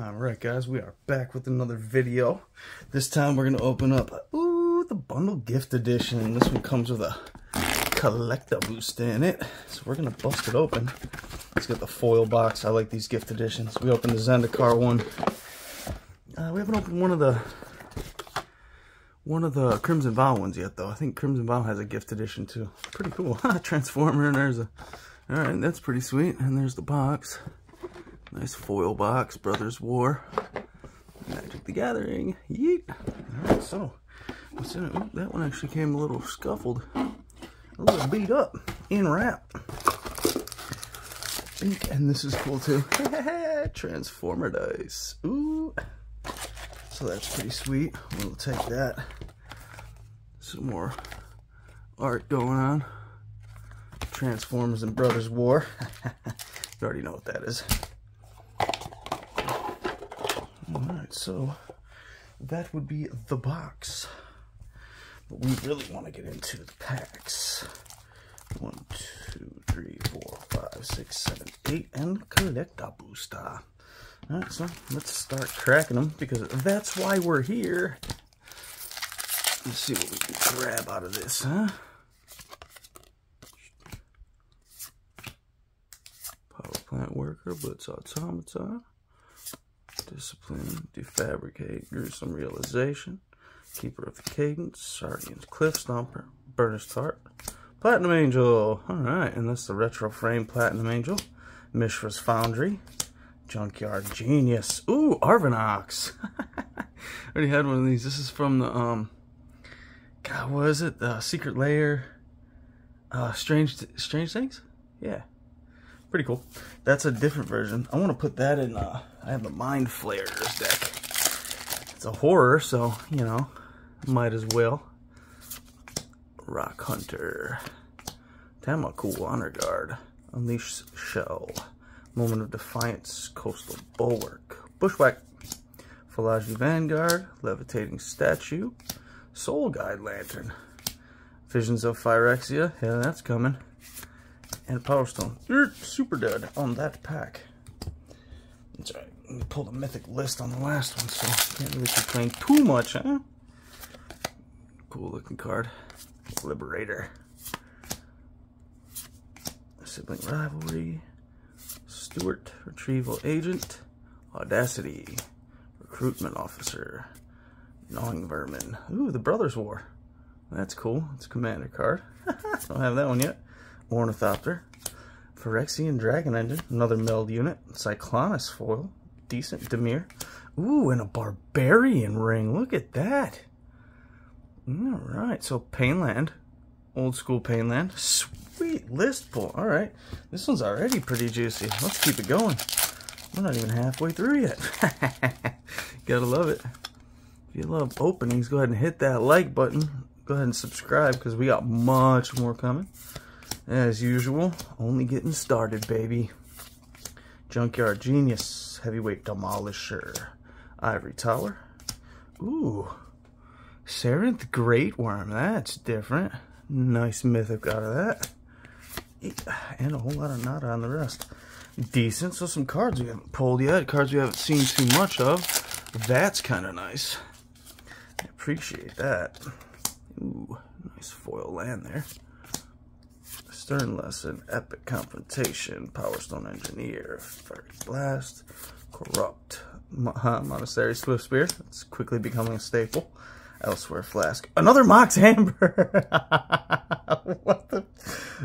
Alright guys, we are back with another video. This time we're going to open up, ooh, the bundle gift edition. This one comes with a collector booster in it. So we're going to bust it open. Let's get the foil box. I like these gift editions. We opened the Zendikar one. Uh, we haven't opened one of the one of the Crimson Vow ones yet though. I think Crimson Vow has a gift edition too. Pretty cool. Transformer and there's a... Alright, that's pretty sweet. And there's the box. Nice foil box, Brothers War. Magic the Gathering. Yeet. Alright, so what's in it? Ooh, that one actually came a little scuffled. A little beat up. In wrap. And this is cool too. Transformer dice. Ooh. So that's pretty sweet. We'll take that. Some more art going on. Transformers and Brothers War. you already know what that is. Alright, so that would be the box. But we really want to get into the packs. One, two, three, four, five, six, seven, eight, and collect a booster. Alright, so let's start cracking them because that's why we're here. Let's see what we can grab out of this, huh? Power plant worker, blitz automaton. Discipline, Defabricate, Gruesome Realization, Keeper of the Cadence, Sardian's Cliff Stomper, Burnished Heart, Platinum Angel. Alright, and that's the Retro Frame Platinum Angel. Mishra's Foundry, Junkyard Genius. Ooh, Arvinox. already had one of these. This is from the, um, God, what is it? The Secret Lair, uh, Strange, Strange Things? Yeah pretty cool. That's a different version. I want to put that in, uh, I have the Mind Flayers deck. It's a horror, so, you know, might as well. Rock Hunter. Tomakul Honor Guard. Unleash Shell. Moment of Defiance. Coastal Bulwark. Bushwhack. Fallaji Vanguard. Levitating Statue. Soul Guide Lantern. Visions of Phyrexia. Yeah, that's coming and Power Stone. Super dead on that pack. That's right. We pulled a mythic list on the last one, so can't really complain too much, huh? Cool looking card. Liberator. Sibling Rivalry. Steward, Retrieval Agent. Audacity. Recruitment Officer. Gnawing Vermin. Ooh, the Brothers War. That's cool. It's a commander card. Don't have that one yet. Ornithopter, Phyrexian Dragon Engine, another meld unit, Cyclonus foil, decent Dimir. Ooh, and a Barbarian ring. Look at that. All right, so Painland, old school Painland. Sweet list pull. All right, this one's already pretty juicy. Let's keep it going. We're not even halfway through yet. Gotta love it. If you love openings, go ahead and hit that like button. Go ahead and subscribe because we got much more coming. As usual, only getting started, baby. Junkyard Genius, Heavyweight Demolisher, Ivory Tower. Ooh, Sarinth Greatwurm, that's different. Nice mythic out of that. And a whole lot of nada on the rest. Decent, so some cards we haven't pulled yet, cards we haven't seen too much of. That's kind of nice. I appreciate that. Ooh, nice foil land there. Stern Lesson, Epic Confrontation, Power Stone Engineer, Fiery Blast, Corrupt, Monastery Swift Spear, it's quickly becoming a staple. Elsewhere Flask, another Mox Amber! what the?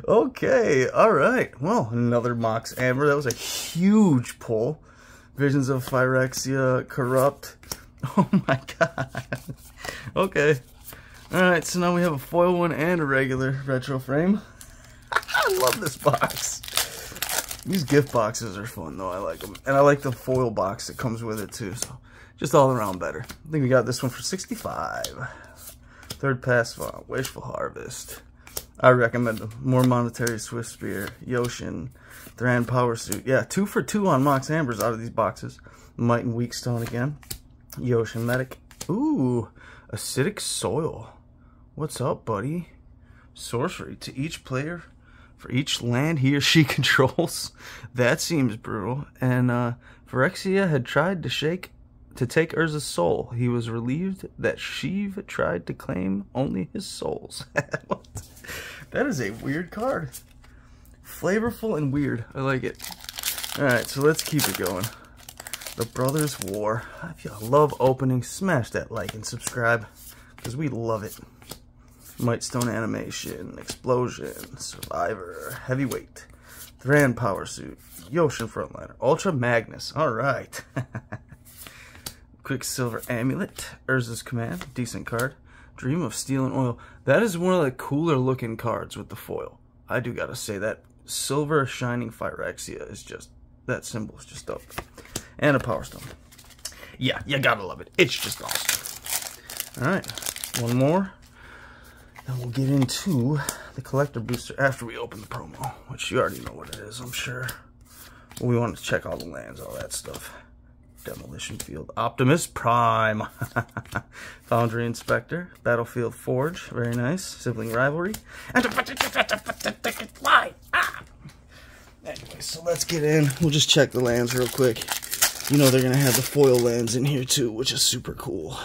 Okay, alright. Well, another Mox Amber, that was a huge pull. Visions of Phyrexia, Corrupt. Oh my god. okay. Alright, so now we have a foil one and a regular retro frame. Love this box. These gift boxes are fun though. I like them. And I like the foil box that comes with it too. So just all around better. I think we got this one for 65. Third pass font, Wishful Harvest. I recommend them. More Monastery Swift Spear, Yoshin, Thran Power Suit. Yeah, two for two on Mox Ambers out of these boxes. Might and Weak Stone again. Yoshin Medic. Ooh, Acidic Soil. What's up, buddy? Sorcery. To each player, for each land he or she controls. that seems brutal. And uh, Phyrexia had tried to shake to take Urza's soul. He was relieved that Shiv tried to claim only his soles. that is a weird card. Flavorful and weird. I like it. Alright, so let's keep it going. The Brothers War. If you love opening, smash that like and subscribe. Because we love it. Mightstone Animation, Explosion, Survivor, Heavyweight, Thran Power Suit, Yoshin Frontliner, Ultra Magnus. Alright. Quicksilver Amulet, Urza's Command, decent card. Dream of Steel and Oil. That is one of the cooler looking cards with the foil. I do gotta say that silver shining Phyrexia is just, that symbol is just dope. And a Power Stone. Yeah, you gotta love it. It's just awesome. Alright, one more. Then we'll get into the collector booster after we open the promo, which you already know what it is, I'm sure. we want to check all the lands, all that stuff. Demolition Field Optimus Prime. Foundry Inspector. Battlefield Forge. Very nice. Sibling Rivalry. And why? Ah! Anyway, so let's get in. We'll just check the lands real quick. You know they're going to have the foil lands in here too, which is super cool.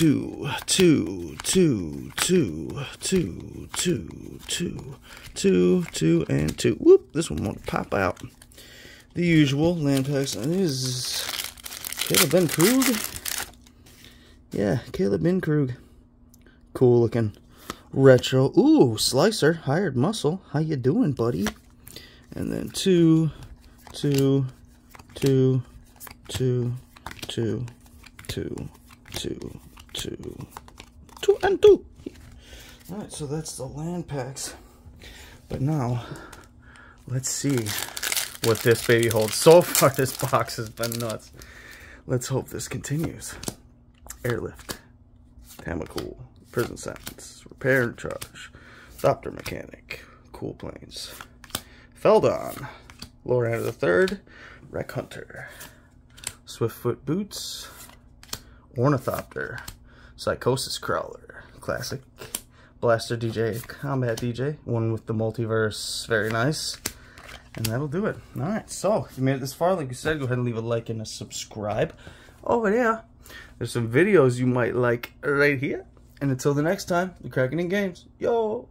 Two, two, two, two, two, two, two, two, two, and two. Whoop! This one won't pop out the usual land packs. This is Caleb Ben Krug. Yeah, Caleb Ben Krug. Cool looking. Retro. Ooh, Slicer. Hired Muscle. How you doing, buddy? And then two, two, two, two, two, two, two, two, two, and two. Alright, so that's the land packs. But now, let's see what this baby holds. So far, this box has been nuts. Let's hope this continues. Airlift, Tomakul, Prison Sentence, Repair and Charge, Thopter Mechanic, Cool Planes, Feldon, Lorander the Third, Wreck Hunter, Swiftfoot Boots, Ornithopter, Psychosis Crawler, Classic, Blaster DJ, Combat DJ, one with the multiverse, very nice. And that'll do it. Alright, so if you made it this far, like you said, go ahead and leave a like and a subscribe. Oh, yeah. There's some videos you might like right here. And until the next time, the Krakening Games. Yo!